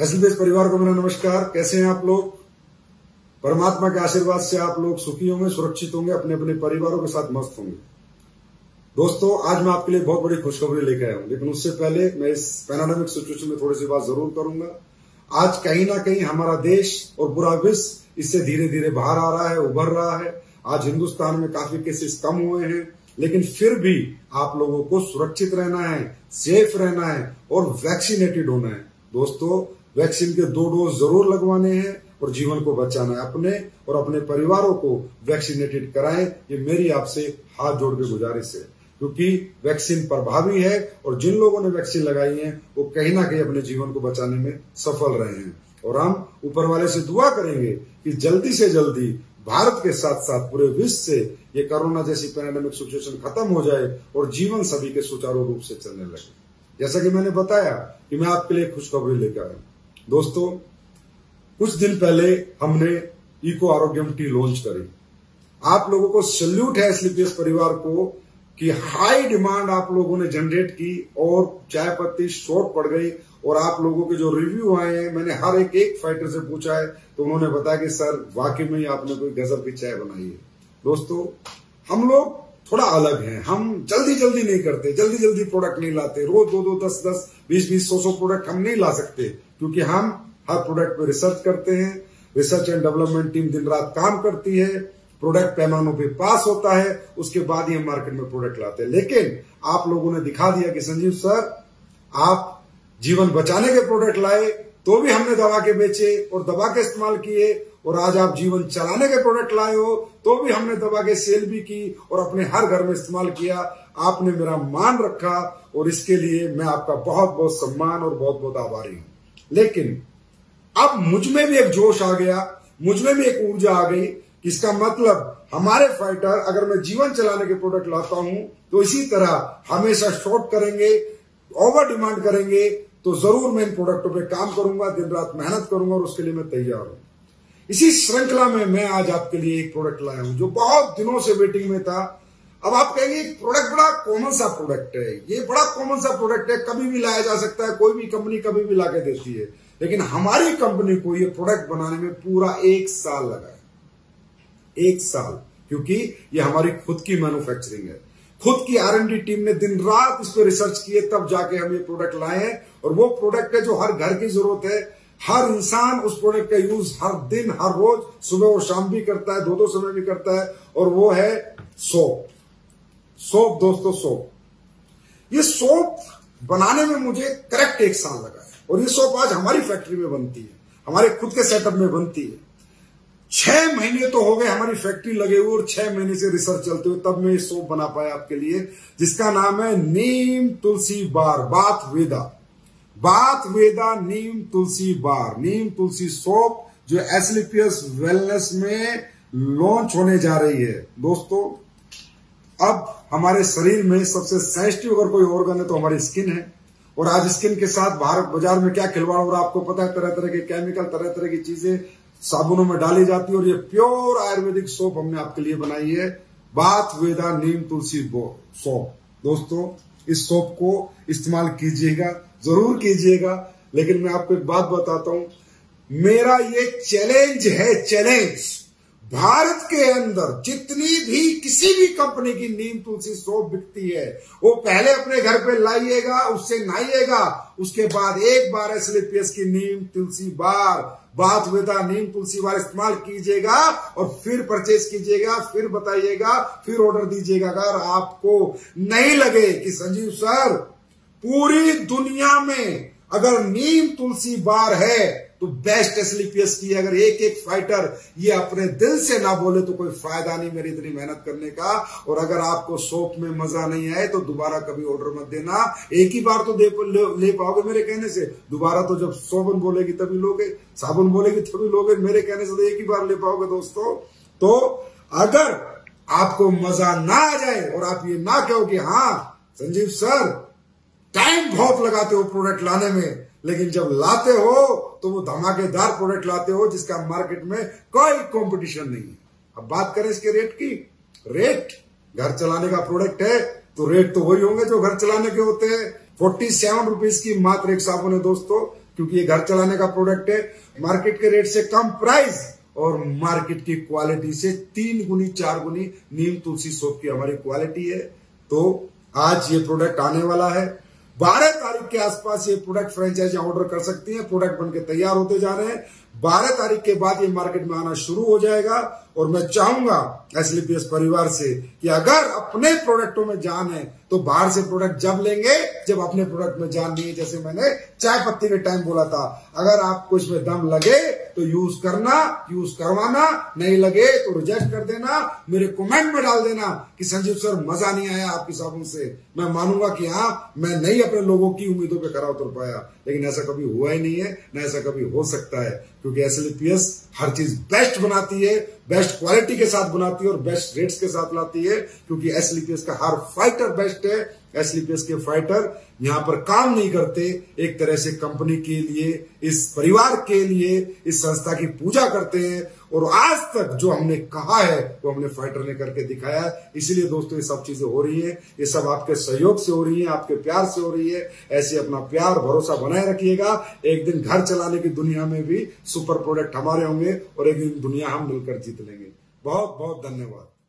एसएलबीएस परिवार को मेरा नमस्कार। कैसे हैं आप लोग? परमात्मा के आशीर्वाद से आप लोग सुखी होंगे, सुरक्षित होंगे अपने अपने परिवारों के साथ मस्त होंगे। दोस्तों, आज मैं आपके लिए बहुत बड़ी खुशखबरी लेकर आया हूँ। लेकिन उससे पहले मैं इस पैनाडमिक सिचुएशन में थोड़ी सी बात ज़रूर करूँगा। आज कहीं ना कहीं हमारा देश और पूरा विश्व इससे धीरे धीरे बाहर आ रहा है, उभर रहा है। आज हिंदुस्तान में काफ़ी केसेस कम हुए हैं। लेकिन फिर भी आप लोगों को सुरक्षित रहना है सेफ़ रहना है और वैक्सीनेटेड होना है। दोस्तों वैक्सीन के दो डोज ज़रूर लगवाने हैं और जीवन को बचाना है अपने और अपने परिवारों को वैक्सीनेटेड कराएँ। ये मेरी आपसे हाथ जोड़ के गुजारिश है। क्योंकि वैक्सीन प्रभावी है और जिन लोगों ने वैक्सीन लगाई है, वो कहीं ना कहीं अपने जीवन को बचाने में सफल रहे हैं। और हम ऊपर वाले से दुआ करेंगे कि जल्दी से जल्दी भारत के साथ साथ पूरे विश्व से ये कोरोना जैसी पैंडेमिक सिचुएशन खत्म हो जाए और जीवन सभी के सुचारू रूप से चलने लगे। जैसा कि मैंने बताया कि मैं आपके लिए खुशखबरी लेकर आया दोस्तों, कुछ दिन पहले हमने इको आरोग्यम टी लॉन्च करी। आप लोगों को सल्यूट है एसलीपीएस परिवार को कि हाई डिमांड आप लोगों ने जनरेट की और चाय पत्ती शॉर्ट पड़ गई और आप लोगों के जो रिव्यू आए हैं, मैंने हर एक एक फाइटर से पूछा है तो उन्होंने बताया कि, सर, वाकई में ही आपने कोई गजब की चाय बनाई है? दोस्तों, हम लोग थोड़ा अलग है। हम जल्दी जल्दी नहीं करते, जल्दी जल्दी प्रोडक्ट नहीं लाते। रोज दो दो दस दस, बीस बीस, सौ सौ प्रोडक्ट हम नहीं ला सकते, क्योंकि हम हर प्रोडक्ट पे रिसर्च करते हैं। रिसर्च एंड डेवलपमेंट टीम दिन रात काम करती है प्रोडक्ट पैमानों पे पास होता है, उसके बाद ही हम मार्केट में प्रोडक्ट लाते हैं। लेकिन आप लोगों ने दिखा दिया कि संजीव सर, आप जीवन बचाने के प्रोडक्ट लाए तो भी हमने दवा के बेचे और दवा के इस्तेमाल किए और आज आप जीवन चलाने के प्रोडक्ट लाए हो तो भी हमने दवा के सेल भी की और अपने हर घर में इस्तेमाल किया। आपने मेरा मान रखा और इसके लिए मैं आपका बहुत बहुत सम्मान और बहुत बहुत आभारी हूँ। लेकिन अब मुझमें भी एक जोश आ गया, मुझमें भी एक ऊर्जा आ गई इसका मतलब हमारे फाइटर अगर मैं जीवन चलाने के प्रोडक्ट लाता हूँ तो इसी तरह हमेशा शॉर्ट करेंगे ओवर डिमांड करेंगे तो ज़रूर मैं इन प्रोडक्टों पे काम करूँगा, दिन रात मेहनत करूँगा और उसके लिए मैं तैयार हूँ। इसी श्रृंखला में मैं आज आपके लिए एक प्रोडक्ट लाया हूँ, जो बहुत दिनों से वेटिंग में था। अब आप कहेंगे प्रोडक्ट बड़ा कॉमन सा प्रोडक्ट है। ये बड़ा कॉमन सा प्रोडक्ट है, कभी भी लाया जा सकता है, कोई भी कंपनी कभी भी लाके देती है। लेकिन हमारी कंपनी को ये प्रोडक्ट बनाने में पूरा एक साल लगा है। एक साल, क्योंकि ये हमारी खुद की मैन्युफैक्चरिंग है। खुद की आर टीम ने दिन रात इस पर रिसर्च किए, तब जाके हम ये प्रोडक्ट लाए हैं। और वो प्रोडक्ट है जो हर घर की ज़रूरत है, हर इंसान उस प्रोडक्ट का यूज़ हर दिन, हर रोज, सुबह और शाम भी करता है दो दो समय भी करता है, और वो है सोप सोप दोस्तों सोप ये सोप बनाने में मुझे करेक्ट एक साल लगा है, और ये सोप आज हमारी फैक्ट्री में बनती है, हमारे खुद के सेटअप में बनती है। छह महीने तो हो गए हमारी फैक्ट्री लगे हुए, और छह महीने से रिसर्च चलते हुए तब मैं ये सोप बना पाया आपके लिए, जिसका नाम है नीम तुलसी बार, बात वेदा। बात वेदा, नीम, तुलसी बार। नीम, तुलसी सोप जो एसलिपियस वेलनेस में लॉन्च होने जा रही है। दोस्तों, अब हमारे शरीर में सबसे सेंसिटिव अगर कोई ऑर्गन है तो हमारी स्किन है। और आज स्किन के साथ भारत बाज़ार में क्या खिलवाड़ हो रहा है, आपको पता है तरह तरह के केमिकल तरह तरह की चीज़ें साबुनों में डाली जाती है और ये प्योर आयुर्वेदिक सोप हमने आपके लिए बनाई है। बात वेदा, नीम, तुलसी सोप दोस्तों, इस सोप को इस्तेमाल कीजिएगा। ज़रूर कीजिएगा। लेकिन मैं आपको एक बात बताता हूँ, मेरा ये चैलेंज है चैलेंज भारत के अंदर जितनी भी किसी भी कंपनी की नीम तुलसी सोप बिकती है, वो पहले अपने घर पे लाइएगा, उससे नहाइएगा उसके बाद एक बार एसलीपीएस की नीम तुलसी बार, बात वेदा नीम तुलसी बार इस्तेमाल कीजिएगा और फिर परचेज कीजिएगा, फिर बताइएगा, फिर ऑर्डर दीजिएगा। अगर आपको नहीं लगे कि संजीव सर पूरी दुनिया में अगर नीम तुलसी बार है तो बेस्ट एसलीपीएस की अगर एक एक फाइटर ये अपने दिल से ना बोले तो कोई फ़ायदा नहीं मेरी इतनी मेहनत करने का। और अगर आपको सोप में मज़ा नहीं आए तो दोबारा कभी ऑर्डर मत देना। एक ही बार तो दे ले, ले पाओगे मेरे कहने से। दोबारा तो जब सोबन बोलेगी तभी लोगे साबुन बोलेगी तभी लोगे मेरे कहने से तो एक ही बार ले पाओगे दोस्तों। तो अगर आपको मज़ा ना आ जाए और आप ये ना कहो कि हाँ संजीव सर टाइम बहुत लगाते हो प्रोडक्ट लाने में, लेकिन जब लाते हो तो वो धमाकेदार प्रोडक्ट लाते हो जिसका मार्केट में कोई कंपटीशन नहीं है। अब बात करें इसके रेट की। रेट घर चलाने का प्रोडक्ट है तो रेट तो वही होंगे जो घर चलाने के होते हैं। फोर्टी सेवन रुपीज़ की मात्र एक साबुन है दोस्तों, क्योंकि ये घर चलाने का प्रोडक्ट है। मार्केट के रेट से कम प्राइस और मार्केट की क्वालिटी से तीन गुनी, चार गुनी नीम, तुलसी, सोप की हमारी क्वालिटी है। तो आज ये प्रोडक्ट आने वाला है। बारह तारीख के आसपास ये प्रोडक्ट फ्रेंचाइजी ऑर्डर कर सकती है प्रोडक्ट बनके तैयार होते जा रहे हैं। बारह तारीख के बाद ये मार्केट में आना शुरू हो जाएगा और मैं चाहूँगा एसलीपीएस परिवार से कि अगर अपने प्रोडक्टों में जान है तो बाहर से प्रोडक्ट जब लेंगे, जब अपने प्रोडक्ट में जान नहीं है, जैसे मैंने चाय पत्ती के टाइम बोला था, अगर आपको इसमें दम लगे तो यूज़ करना यूज़ करवाना, नहीं लगे तो रिजेक्ट कर देना, मेरे कमेंट में डाल देना कि संजीव सर, मज़ा नहीं आया आपकी साबुन से। मैं मानूँगा कि हाँ मैं नहीं अपने लोगों की उम्मीदों पर खरा उतर पाया, लेकिन ऐसा कभी हुआ ही नहीं है, न ऐसा कभी हो सकता है, क्योंकि एसएलपीएस हर चीज़ बेस्ट बनाती है बेस्ट क्वालिटी के साथ बनाती है और बेस्ट रेट्स के साथ लाती है, क्योंकि एसएलपीएस का हर फाइटर बेस्ट है। एसलीपीएस के फाइटर यहाँ पर काम नहीं करते एक तरह से कंपनी के लिए, इस परिवार के लिए, इस संस्था की पूजा करते हैं। और आज तक जो हमने कहा है, वो हमने फाइटर ने करके दिखाया इसीलिए दोस्तों, ये सब चीज़ें हो रही है। ये सब आपके सहयोग से हो रही है, आपके प्यार से हो रही है। ऐसे अपना प्यार, भरोसा बनाए रखिएगा। एक दिन घर चलाने की दुनिया में भी सुपर प्रोडक्ट हमारे होंगे और एक दिन दुनिया हम मिलकर जीत लेंगे। बहुत बहुत धन्यवाद।